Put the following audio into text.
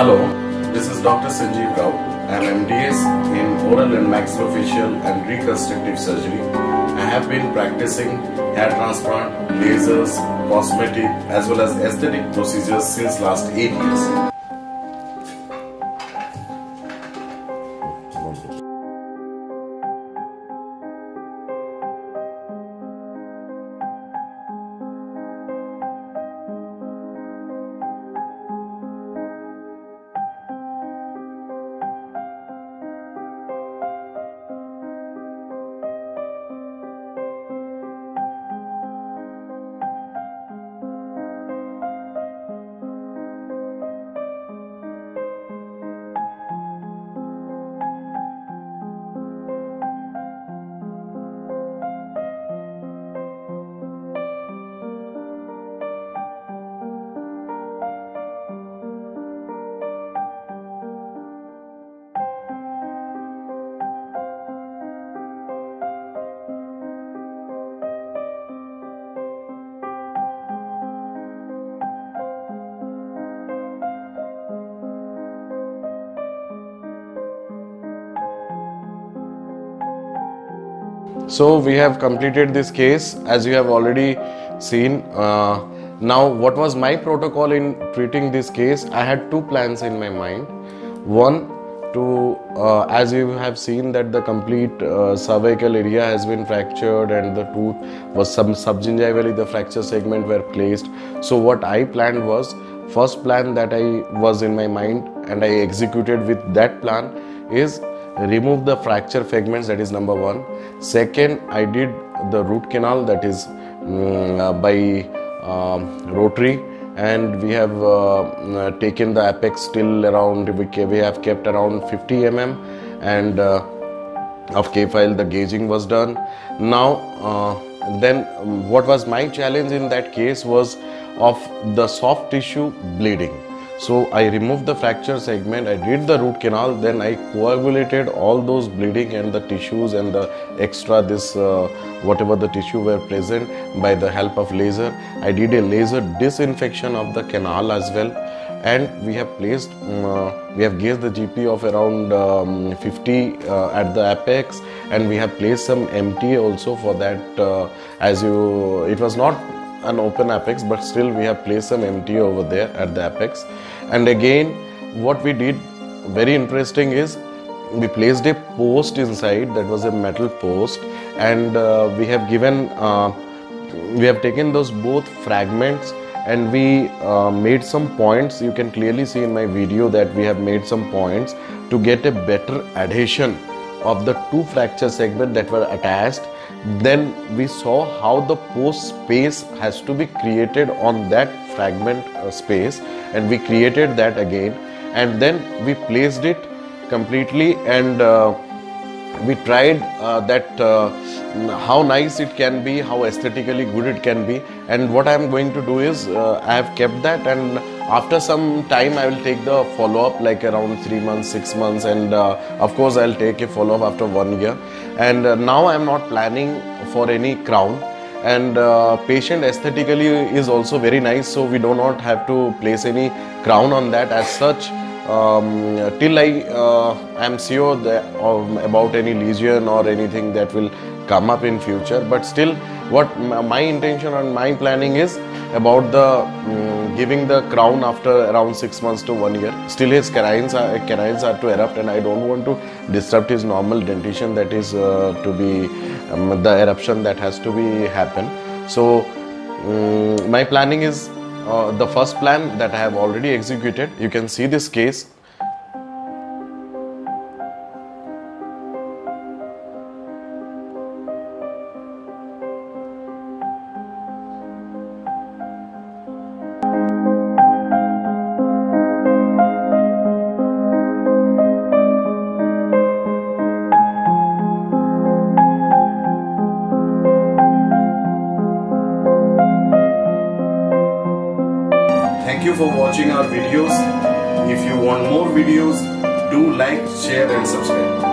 Hello, this is Dr. Sanjeeb Rout. I am MDS in oral and maxillofacial and reconstructive surgery. I have been practicing hair transplant, lasers, cosmetic as well as aesthetic procedures since last 8 years. So we have completed this case as you have already seen. Uh, now what was my protocol in treating this case? I had two plans in my mind. One to uh, as you have seen that the complete uh, cervical area has been fractured and the tooth was some subgingivally the fracture segment were placed. So what I planned was first plan that I was in my mind and I executed with that plan is remove the fracture fragments that is number one. Second i did the root canal that is um, uh, by um, rotary. And we have uh, uh, taken the apex till around we have kept around 50 mm and uh, of K file the gauging was done. Now then what was my challenge in that case was of the soft tissue bleeding so I removed the fracture segment, I did the root canal, then I coagulated all those bleeding and the tissues and the extra this uh, whatever the tissue were present by the help of laser. I did a laser disinfection of the canal as well and we have placed um, uh, we have gauged the GP of around um, 50 uh, at the apex and we have placed some MTA also for that uh, as you it was not an open apex but still we have placed some MTA over there at the apex. And again what we did very interesting is we placed a post inside that was a metal post and uh, we have given uh, we have taken those both fragments and we uh, made some points. You can clearly see in my video that we have made some points to get a better adhesion of the two fracture segments that were attached then we saw how the post space has to be created on that fragment uh, space. And we created that again. And then we placed it completely and uh, we tried uh, that uh, how nice it can be how aesthetically good it can be. And what i am going to do is uh, i have kept that. And after some time i will take the follow up like around 3 months 6 months. And uh, of course i'll take a follow up after 1 year and uh, now i am not planning for any crown. And uh, patient aesthetically is also very nice so we do not have to place any crown on that as such. Um, till I uh, am sure that, um, about any lesion or anything that will come up in future but still what my intention and my planning is about the um, giving the crown after around six months to one year. Still his canines are, canines are to erupt and I don't want to disrupt his normal dentition that is uh, to be um, the eruption that has to be happen. So um, my planning is uh, the first plan that I have already executed. You can see this case for watching our videos. If you want more videos, do like, share and subscribe.